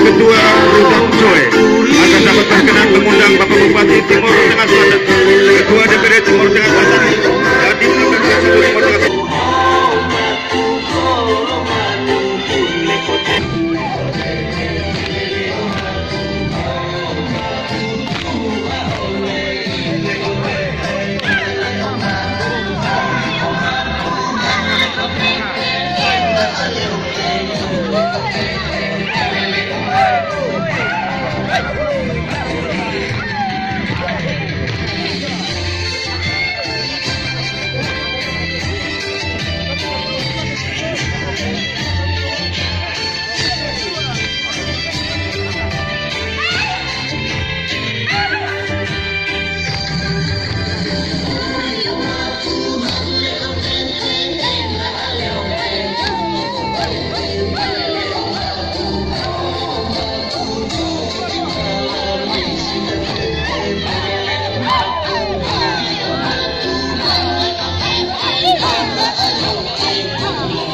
Ketua Rudak Joy. Akan dapat berkenan mengundang Bapak Bupati Timur Tengah Selatan, Ketua DPD Timur Tengah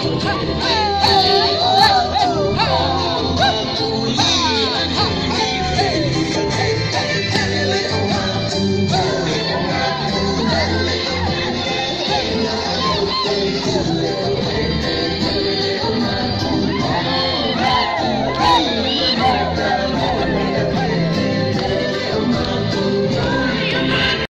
Hey, hey, hey.